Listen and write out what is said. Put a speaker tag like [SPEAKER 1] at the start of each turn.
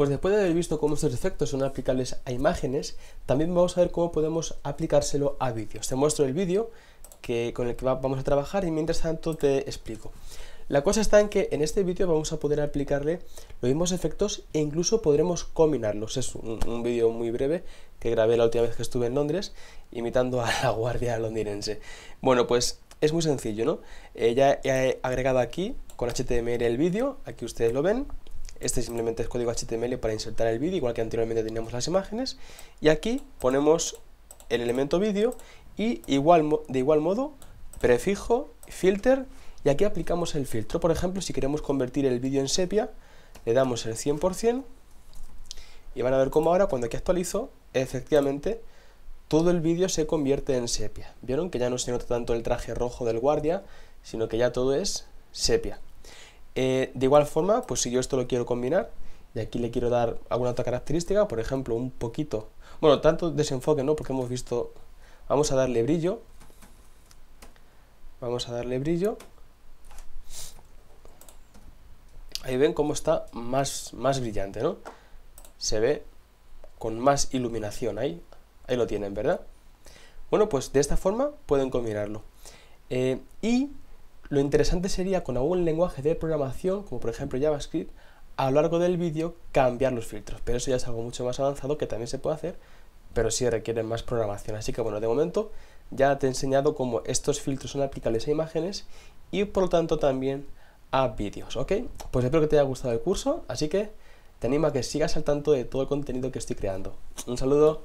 [SPEAKER 1] pues después de haber visto cómo estos efectos son aplicables a imágenes, también vamos a ver cómo podemos aplicárselo a vídeos. Te muestro el vídeo que, con el que vamos a trabajar y mientras tanto te explico. La cosa está en que en este vídeo vamos a poder aplicarle los mismos efectos e incluso podremos combinarlos. Es un, vídeo muy breve que grabé la última vez que estuve en Londres imitando a la guardia londinense. Bueno, pues es muy sencillo, ¿no? Eh, ya he agregado aquí con HTML el vídeo, aquí ustedes lo ven. Este simplemente es código HTML para insertar el vídeo, igual que anteriormente teníamos las imágenes. Y aquí ponemos el elemento vídeo y igual, de igual modo prefijo, filter y aquí aplicamos el filtro. Por ejemplo, si queremos convertir el vídeo en sepia, le damos el 100% y van a ver cómo ahora cuando aquí actualizo, efectivamente, todo el vídeo se convierte en sepia. ¿Vieron? Que ya no se nota tanto el traje rojo del guardia, sino que ya todo es sepia. Eh, de igual forma, pues si yo esto lo quiero combinar, y aquí le quiero dar alguna otra característica, por ejemplo, un poquito, bueno, tanto desenfoque, ¿no? Porque hemos visto, vamos a darle brillo, vamos a darle brillo, ahí ven cómo está más, más brillante, ¿no? Se ve con más iluminación ahí, ahí lo tienen, ¿verdad? Bueno, pues de esta forma pueden combinarlo. Eh, y lo interesante sería con algún lenguaje de programación, como por ejemplo JavaScript, a lo largo del vídeo cambiar los filtros. Pero eso ya es algo mucho más avanzado que también se puede hacer, pero sí requiere más programación. Así que bueno, de momento ya te he enseñado cómo estos filtros son aplicables a imágenes y por lo tanto también a vídeos, ¿ok? Pues espero que te haya gustado el curso, así que te animo a que sigas al tanto de todo el contenido que estoy creando. Un saludo.